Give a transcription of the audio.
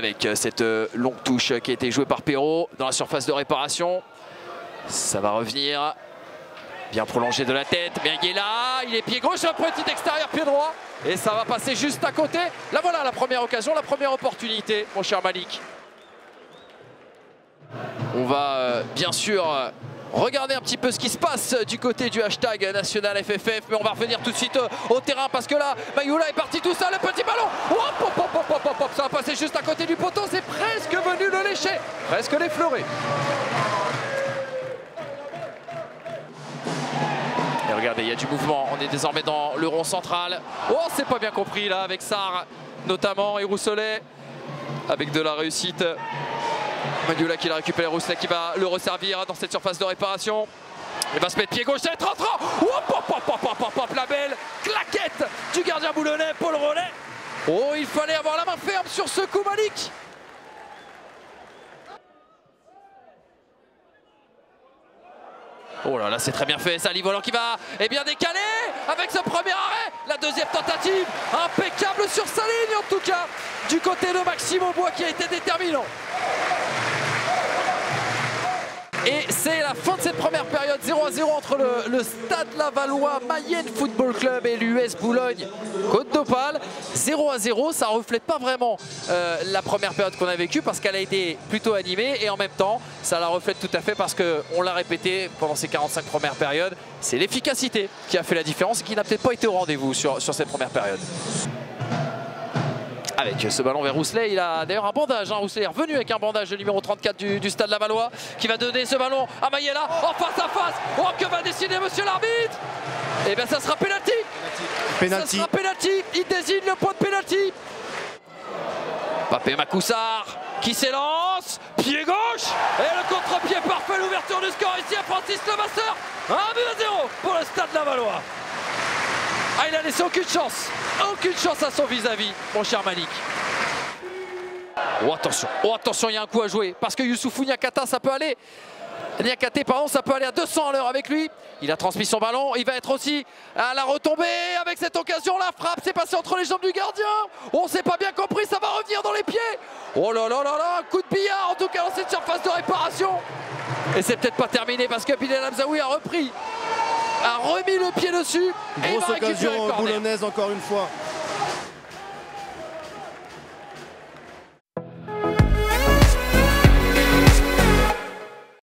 avec cette longue touche qui a été jouée par Perrault dans la surface de réparation. Ça va revenir. Bien prolongé de la tête. là, il est pied gauche, un petit extérieur, pied droit. Et ça va passer juste à côté. Là voilà la première occasion, la première opportunité, mon cher Malik. On va euh, bien sûr euh, regarder un petit peu ce qui se passe du côté du hashtag national FFF. Mais on va revenir tout de suite euh, au terrain parce que là, Mayoula est parti tout seul. Le petit ballon, ça va passer juste à côté du poteau. C'est presque venu le lécher, presque l'effleurer. Et regardez, il y a du mouvement. On est désormais dans le rond central. Oh, c'est pas bien compris là avec Sarr notamment et Rousselet avec de la réussite. Magula qui la récupère, Rousselet qui va le resservir dans cette surface de réparation. Il va se mettre pied gauche, c'est 33 La belle claquette du gardien boulonnais, Paul Rollet. Oh, il fallait avoir la main ferme sur ce coup, Malik. Oh là là, c'est très bien fait. Sali Volant qui va et bien décalé avec ce premier arrêt. La deuxième tentative, impeccable sur sa ligne en tout cas, du côté de Maxime Aubois qui a été déterminant. Et c'est la fin de cette période 0 à 0 entre le, Stade Lavallois Mayenne Football Club et l'US Boulogne Côte d'Opale. 0 à 0, ça reflète pas vraiment euh, la première période qu'on a vécue parce qu'elle a été plutôt animée et en même temps ça la reflète tout à fait parce qu'on l'a répété pendant ces 45 premières périodes. C'est l'efficacité qui a fait la différence et qui n'a peut-être pas été au rendez-vous sur, sur cette première période avec ce ballon vers Rousselet. Il a d'ailleurs un bandage. Hein. Rousselet est revenu avec un bandage, le numéro 34 du, stade Lavallois, qui va donner ce ballon à Mayella en face à face. Oh, que va décider monsieur l'arbitre? Et eh bien, ça sera pénalty. Ça sera pénalty. Il désigne le point de pénalty. Papé Makoussar qui s'élance, pied gauche, et le contre-pied parfait, l'ouverture du score ici à Francis Levasseur. 1 but à 0 pour le stade Lavallois. Ah, il a aucune chance. Aucune chance à son vis-à-vis, mon cher Malik. Oh attention, oh attention, il y a un coup à jouer. Parce que Youssoufou Niakata, ça peut aller. Niakate, pardon, ça peut aller à 200 à l'heure avec lui. Il a transmis son ballon. Il va être aussi à la retombée avec cette occasion. La frappe s'est passée entre les jambes du gardien. On s'est pas bien compris, ça va revenir dans les pieds. Oh là là là là, un coup de billard en tout cas dans cette surface de réparation. Et c'est peut-être pas terminé parce que Bilal Hamzaoui a repris a remis le pied dessus. Grosse occasion boulonnaise encore une fois.